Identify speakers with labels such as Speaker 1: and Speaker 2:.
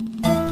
Speaker 1: you